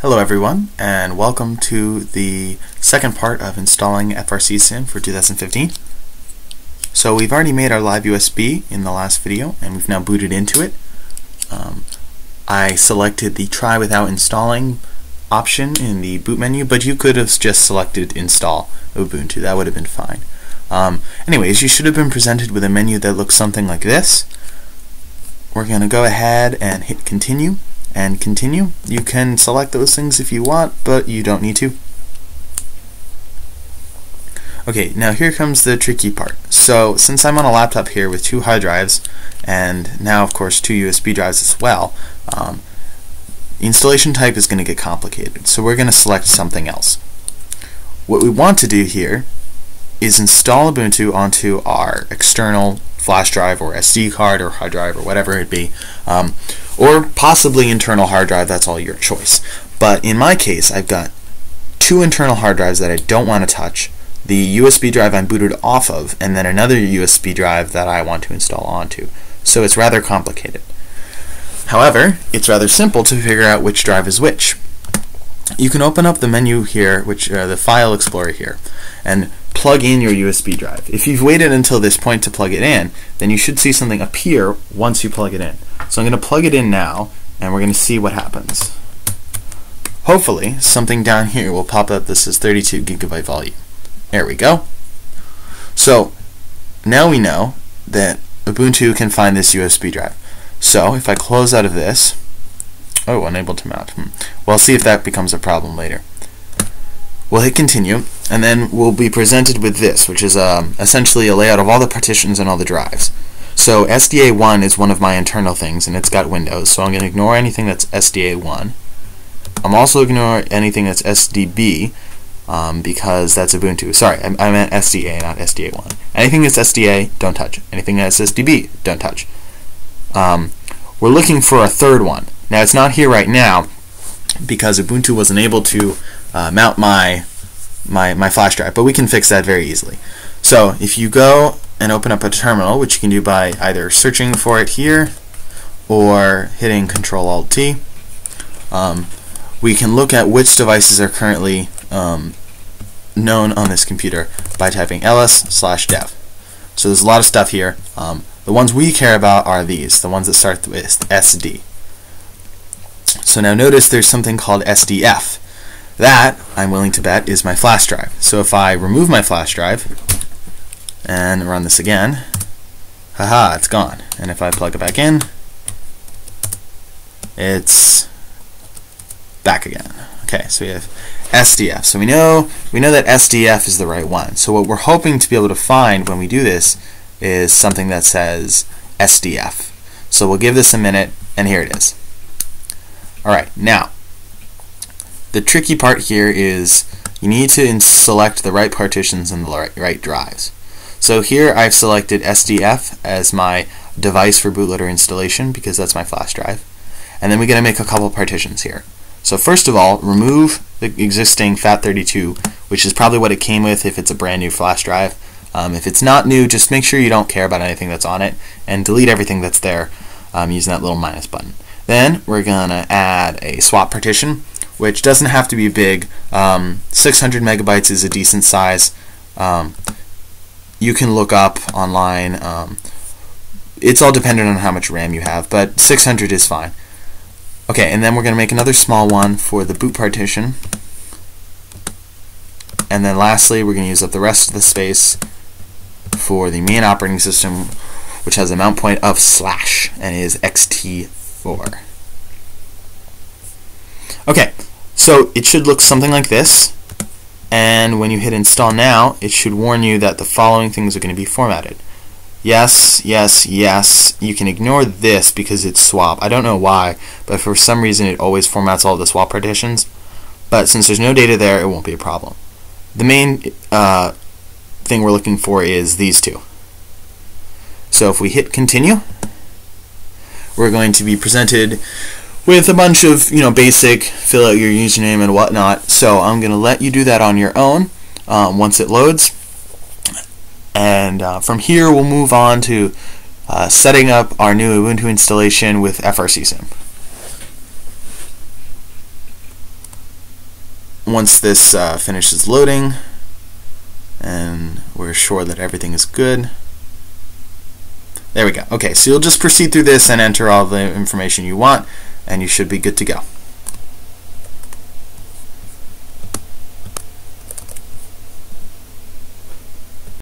Hello everyone and welcome to the second part of installing FRC Sim for 2015. So we've already made our live USB in the last video and we've now booted into it. Um, I selected the try without installing option in the boot menu but you could have just selected install Ubuntu, that would have been fine. Um, anyways, you should have been presented with a menu that looks something like this. We're going to go ahead and hit continue and continue. You can select those things if you want, but you don't need to. Okay, now here comes the tricky part. So, since I'm on a laptop here with two hard drives, and now of course two USB drives as well, um, installation type is going to get complicated. So we're going to select something else. What we want to do here is install Ubuntu onto our external flash drive or SD card or hard drive or whatever it be, um, or possibly internal hard drive, that's all your choice. But in my case, I've got two internal hard drives that I don't want to touch, the USB drive I'm booted off of, and then another USB drive that I want to install onto. So it's rather complicated. However, it's rather simple to figure out which drive is which. You can open up the menu here, which uh, the file explorer here, and plug in your USB drive. If you've waited until this point to plug it in, then you should see something appear once you plug it in. So I'm going to plug it in now, and we're going to see what happens. Hopefully, something down here will pop up This is 32 gigabyte volume. There we go. So, now we know that Ubuntu can find this USB drive. So, if I close out of this, oh, unable to mount. Hmm. Well, see if that becomes a problem later. We'll hit continue, and then we'll be presented with this, which is um, essentially a layout of all the partitions and all the drives. So SDA1 is one of my internal things, and it's got Windows, so I'm going to ignore anything that's SDA1. I'm also ignore anything that's SDB, um, because that's Ubuntu. Sorry, I, I meant SDA, not SDA1. Anything that's SDA, don't touch. Anything that's SDB, don't touch. Um, we're looking for a third one. Now, it's not here right now, because Ubuntu wasn't able to uh, mount my, my, my flash drive, but we can fix that very easily. So if you go and open up a terminal, which you can do by either searching for it here or hitting Control Alt T, um, we can look at which devices are currently um, known on this computer by typing ls slash dev. So there's a lot of stuff here. Um, the ones we care about are these, the ones that start with SD. So now notice there's something called SDF. That, I'm willing to bet, is my flash drive. So if I remove my flash drive and run this again, haha, it's gone. And if I plug it back in, it's back again. Okay, so we have SDF. So we know we know that SDF is the right one. So what we're hoping to be able to find when we do this is something that says SDF. So we'll give this a minute, and here it is. All right, now the tricky part here is you need to select the right partitions and the right, drives. So here I've selected SDF as my device for bootloader installation because that's my flash drive. And then we're going to make a couple partitions here. So first of all, remove the existing FAT32, which is probably what it came with if it's a brand new flash drive. Um, if it's not new, just make sure you don't care about anything that's on it and delete everything that's there um, using that little minus button. Then we're going to add a swap partition, which doesn't have to be big. Um, 600 megabytes is a decent size. Um, you can look up online. Um, it's all dependent on how much RAM you have, but 600 is fine. Okay, and then we're going to make another small one for the boot partition. And then lastly, we're going to use up the rest of the space for the main operating system, which has a mount point of slash and is ext 4. Okay, so it should look something like this. And when you hit install now, it should warn you that the following things are going to be formatted. Yes, yes, yes. You can ignore this because it's swap. I don't know why, but for some reason it always formats all the swap partitions. But since there's no data there, it won't be a problem. The main uh, thing we're looking for is these two. So if we hit continue, we're going to be presented with a bunch of you know basic fill out your username and whatnot. So I'm going to let you do that on your own um, once it loads, and uh, from here we'll move on to uh, setting up our new Ubuntu installation with FRC Sim. once this uh, finishes loading and we're sure that everything is good there we go okay so you'll just proceed through this and enter all the information you want and you should be good to go